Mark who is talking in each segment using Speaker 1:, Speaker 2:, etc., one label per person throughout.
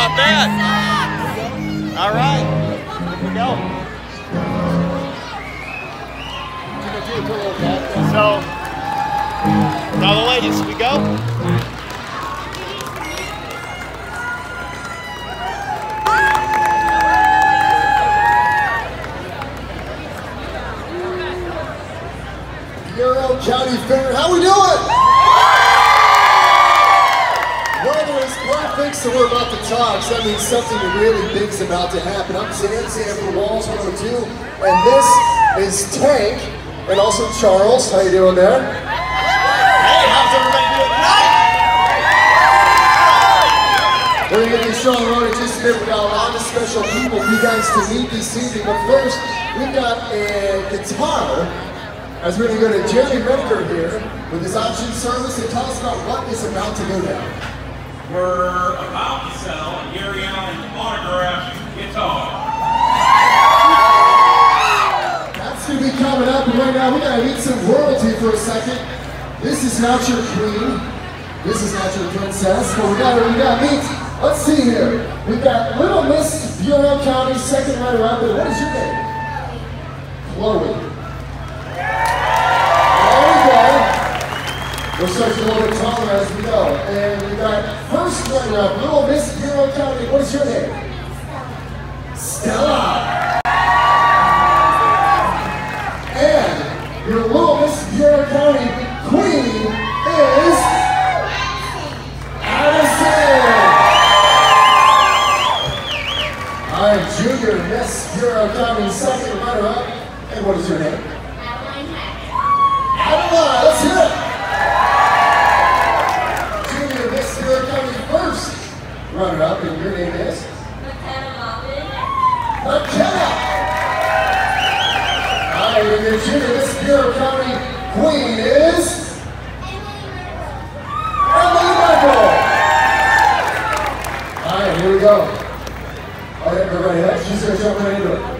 Speaker 1: About that? All right. Here we go. So, now the ladies, we go?
Speaker 2: So we're about to talk. So that means something really big's about to happen. I'm Sam, Sam from Walls 102, and this is Tank, and also Charles. How you doing there?
Speaker 1: Hey, how's everybody doing tonight?
Speaker 2: We're gonna get this show on the road in just a bit. We got a lot of special people for you guys to meet this evening. But first, we've got a guitar. As we're gonna go to Jerry Redeker here with his option service and tell us about what is about to go down.
Speaker 3: We're about to sell a Gary Allan autographed guitar.
Speaker 2: That's gonna be coming up, and right now we gotta meet some royalty for a second. This is not your queen. This is not your princess, but we gotta we gotta meet. Let's see here. We've got Little Miss Bureau County, second runner-up. And what is your name? Chloe. There we go. We're starting a little as we go. And we got first runner-up, Little Miss Bureau County. What is your name? Stella. Stella. And your Little Miss Bureau County queen is Addison. All right, Junior Miss Bureau County second runner-up. And what is your name? Adeline, let's hear it. Junior Miss Bureau County first runner-up, and your name is? McKenna. All right, and your junior Bureau County queen is? Emily Michael. All right, here we go. All right, everybody, she's gonna jump right into it.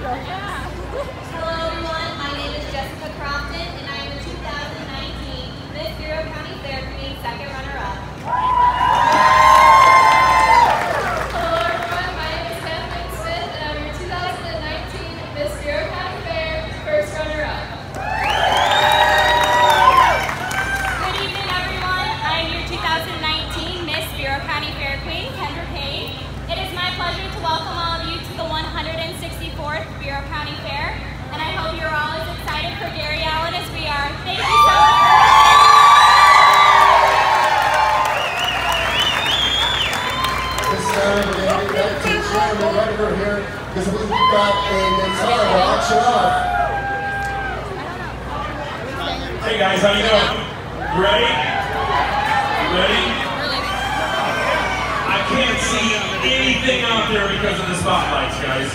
Speaker 4: To welcome all of you to the 164th Bureau County Fair and I hope you're all as excited for Gary Allan as we are. Thank you so much.
Speaker 2: This time we're going to get back to Chairman Rediger here because we've got a guitar to auction off.
Speaker 3: Hey guys, how you doing? You ready? You ready? I can't see anything out there because of the spotlights, guys.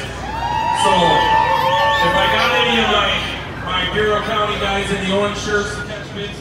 Speaker 3: So, if I got any of my, my Bureau County guys in the orange shirts to catch bids